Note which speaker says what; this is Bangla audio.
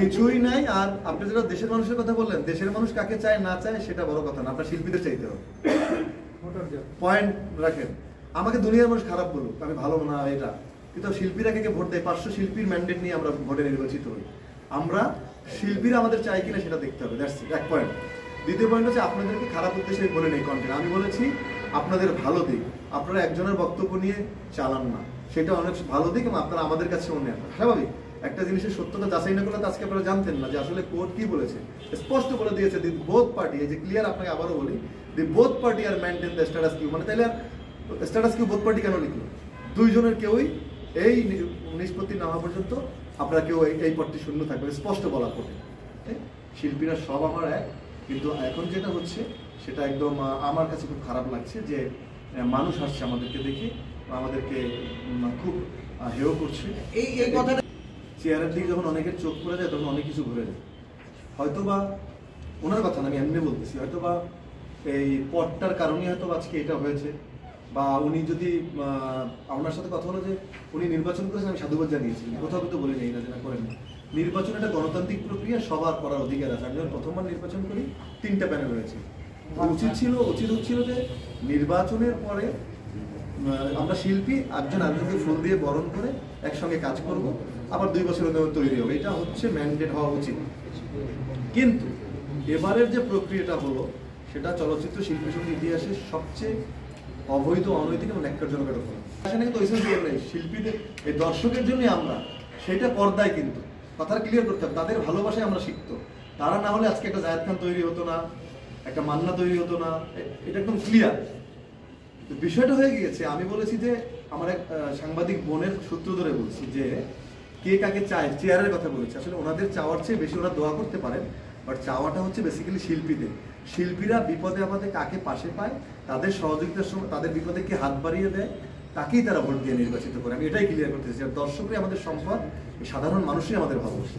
Speaker 1: কিছুই নাই আর আপনি যেটা দেশের মানুষের কথা বললেন দেশের মানুষ কাকে চায় না চায় সেটা বড় কথা না আপনার শিল্পীদের চাইতে হবে। পয়েন্ট রাখেন। আমাকে দুনিয়ার মানুষ খারাপ বলুক আমি ভালো না এটা। কিন্তু শিল্পীরা কে ভোট দেয়? পাঁচশো শিল্পীর ম্যান্ডেট নিয়ে আমরা ভোটে নির্বাচিত হই। আমরা শিল্পীরা আমাদের চাই কিনা সেটা দেখতে হবে দ্যাটস এক পয়েন্ট দ্বিতীয় পয়েন্ট হচ্ছে আপনাদেরকে খারাপ উদ্দেশ্যে বলে নেই কন্টেন্ট আমি বলেছি আপনাদের ভালো দিক আপনারা একজনের বক্তব্য নিয়ে চালান না। সেটা অনেক ভালো দিক এবং আপনারা আমাদের কাছে নেন। স্বাভাবিক? একটা জিনিসের সত্যতা যাচাই না করলে তো আজকে আপনারা জানতেন না যে আসলে কোর্ট কি বলেছে। স্পষ্ট বলে দিয়েছে দি বোথ পার্টি এই যে ক্লিয়ার আপনাকে আবারও বলি, the both party are maintain the status quo মানে তাহলে আর স্ট্যাটাস কিউ বোথ পার্টি কেন লিখলো দুইজনের কেউই এই নিষ্পত্তি না হওয়া পর্যন্ত আপনারা কেউ এই- পদটি শূন্য থাকবে, স্পষ্ট বলা কোর্টে ঠিক? শিল্পীরা সব আমার এক, কিন্তু এখন যেটা হচ্ছে, সেটা একদম আমার কাছে খুব খারাপ লাগছে যে মানুষ আসছে আমাদেরকে দেখে, আমাদেরকে খুব হেয় করছে।
Speaker 2: এই এই কথাটা
Speaker 1: চেয়ারের দিকে যখন অনেকের চোখ পড়ে যায়, তখন অনেক কিছু ঘুরে যায়। হয়তো বা ওনার কথা না, আমি এমনি বলতেছি হয়তো বা এই পটটার কারণে হয়তো আজকে এটা হয়েছে। বা উনি যদি আপনার সাথে কথা হলো যে উনি নির্বাচন করেছেন, আমি সাধুবাদ জানিয়েছি। কোথাও কিন্তু বলে নেই না যেটা করেন নির্বাচন একটা গণতান্ত্রিক প্রক্রিয়া, সবার করার অধিকার আছে। আমি যখন প্রথমবার নির্বাচন করি, তিনটা প্যানেল রয়েছে উচিত ছিল, উচিত হচ্ছিল যে নির্বাচনের পরে আমরা শিল্পী একজন আরেকজনকে ফুল দিয়ে বরণ করে একসঙ্গে কাজ করব। আবার দুই মধ্যে তৈরি হবে। এটা হচ্ছে ম্যান্ডেট হওয়া উচিত। কিন্তু এবারের যে প্রক্রিয়াটা হলো, সেটা চলচ্চিত্র শিল্পী সঙ্গে ইতিহাসের সবচেয়ে অবৈধ, অনৈতিক এবং ন্যাক্কারজনক একটা ফল সেখানে কিন্তু ওইসব নেই। শিল্পীদের, এই দর্শকের জন্যই আমরা। সেটা পর্দায় কিন্তু। কথাটা ক্লিয়ার করতে হবে। তাদের ভালোবাসায় আমরা শিখতো তারা না হলে আজকে একটা জায়দ খান তৈরি হতো না, একটা মান্না তৈরি হতো না। এটা একদম ক্লিয়ার বিষয়টা হয়ে গিয়েছে, আমি বলেছি যে আমার এক সাংবাদিক বোনের সূত্র ধরে বলছি যে কে কাকে চায়, চেয়ারের কথা বলেছি। আসলে ওনাদের চাওয়ার চেয়ে বেশি ওরা দোয়া করতে পারেন বাট চাওয়াটা হচ্ছে বেসিক্যালি শিল্পীদের। শিল্পীরা বিপদে আপদে কাকে পাশে পায়, তাদের সহযোগিতার সময়, তাদের বিপদে কে হাত বাড়িয়ে দেয়, তাকেই তারা ভোট দিয়ে নির্বাচিত করে। আমি এটাই ক্লিয়ার করতে চাই আর দর্শকরাই আমাদের সম্পদ সাধারণ মানুষই আমাদের ভালোবাসে।